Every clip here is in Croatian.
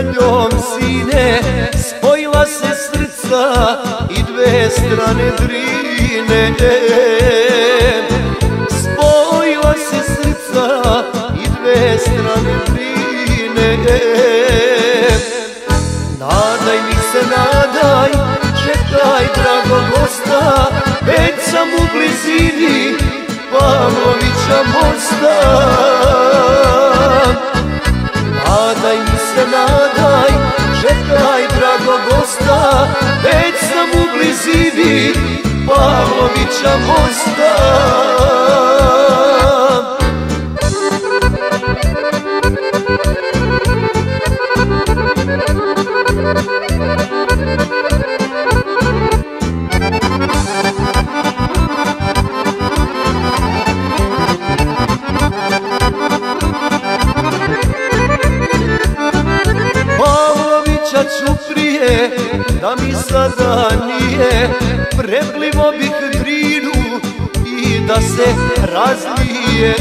kraljom sine Spojila se srca i dve strane drine Spojila se srca i dve strane drine Nadaj mi se, nadaj, čekaj drago Već sam u blizini Pavlovića mosta da mi sada nije Preplivo bih drinu i da se razlije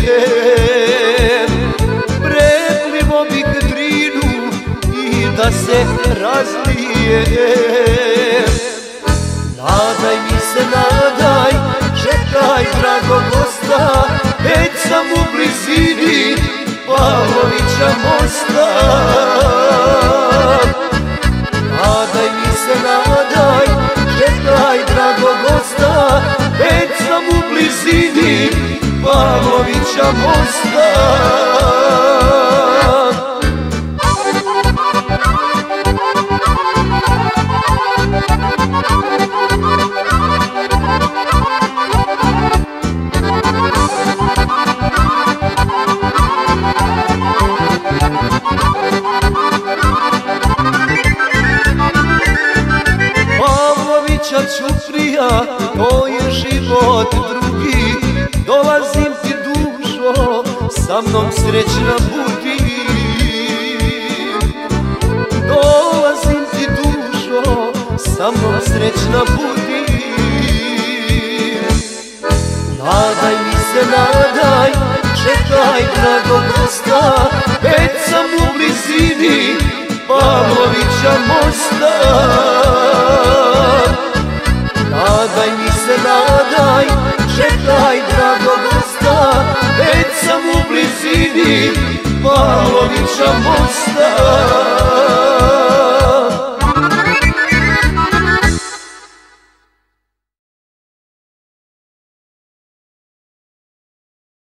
Preplivo bih drinu i da se razlije Nadaj mi se, nadaj, čekaj drago gosta Već sam u blizini Pavlovića mosta se, nadaj, čekaj drago gosta Već sam u blizini Pavlovića mosta to je život drugi? Dolazim ti dušo, sa mnom srećna budi Dolazim ti dušo, sa mnom srećna budi Nadaj mi se, nadaj, čekaj drago gosta Već sam u blizini Pavlovića mosta nadaj, čekaj drago gosta Već sam u blizini Pavlovića mosta